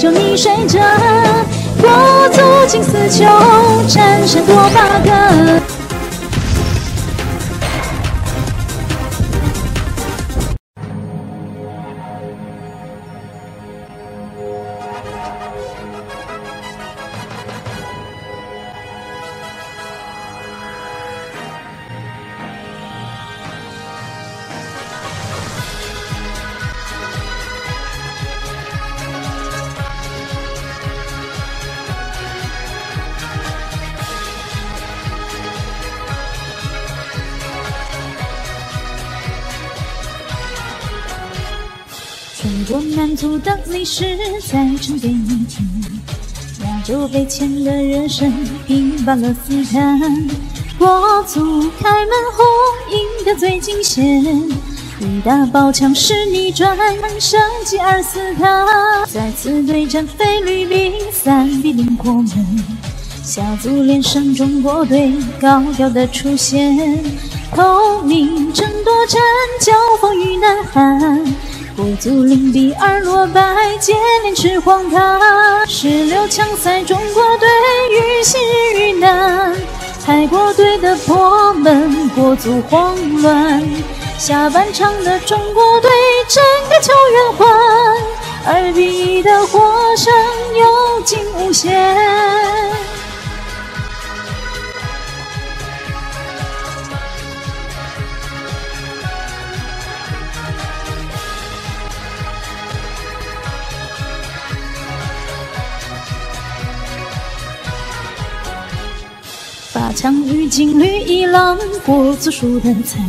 就溺水着，国足金丝球，战胜多巴哥。中国男足的历史再沉淀一天，亚洲杯前的热身赢巴勒斯坦，国足开门红，赢得最惊险，一大爆强是逆转胜吉尔斯坦，再次对战菲律宾三比零过门，小组连胜中国队高调的出现，透明争夺战交锋与呐喊。国足零比二落败，接连吃黄汤。十六强赛，中国队遇昔日遇难，泰国队的破门，国足慌乱。下半场的中国队整个球员换，二比一的获胜有惊无险。八强遇劲旅伊朗，国足输得惨。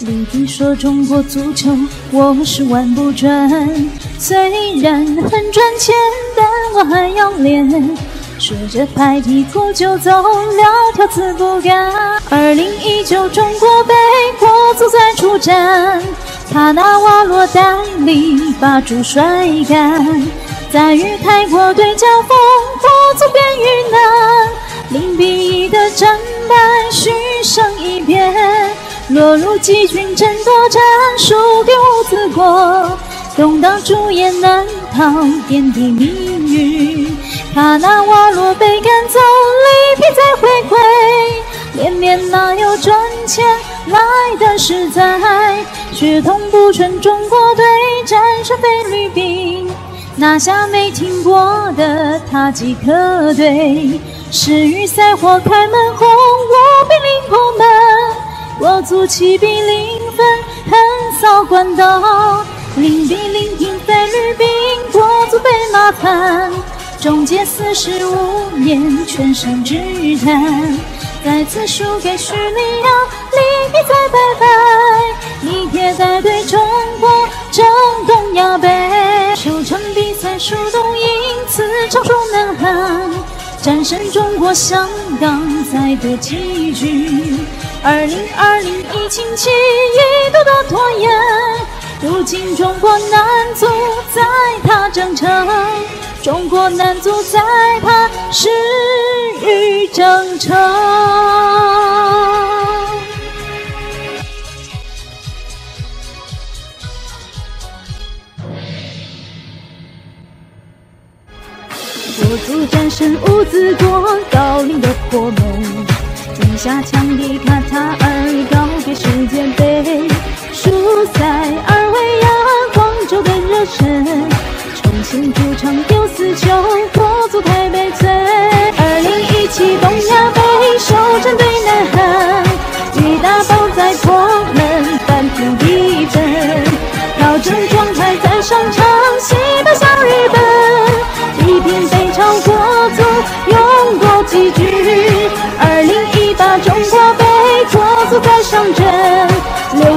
李迪说：“中国足球，我是玩不转。虽然很赚钱，但我还要练。”说着拍屁股就走，撂挑子不干。二零一九中国杯，国足再出战，卡纳瓦罗带领把主帅干，在与泰国队交锋，国足变遇难。零比一的战败，嘘声一片，落入季军争夺战，输给无子国，东道主也难逃垫底命运。卡纳瓦罗被赶走，里皮再回归，连绵哪有赚钱来的实在？血统不纯，中国队战胜菲律宾，拿下没听过的塔吉克队。世预赛或开门红，五比零破门，国足七比零分横扫关岛，零比零平菲律宾，国足被骂惨，终结四十五年全胜之战，再次输给叙利亚，里皮再拜拜，你别再对中战胜中国香港，再夺季军。二零二零疫情期一度的拖延，如今中国男足在踏征程，中国男足在踏世与征程。国足战胜乌兹国，高龄的破门，赢下强敌卡塔尔，告别世界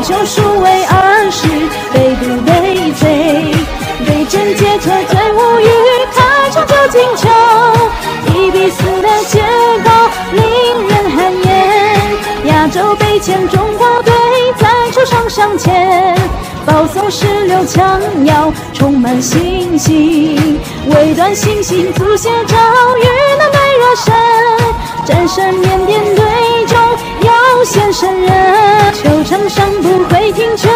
六球输为二十，悲不悲催？对阵捷克最无语，开场就进球，一比四的结果令人汗颜。亚洲杯前，中国队在球场上前。保送十六强要充满信心，尾段信心足协招遇南队热身，战胜缅甸队中有先胜人，球场上不会停球，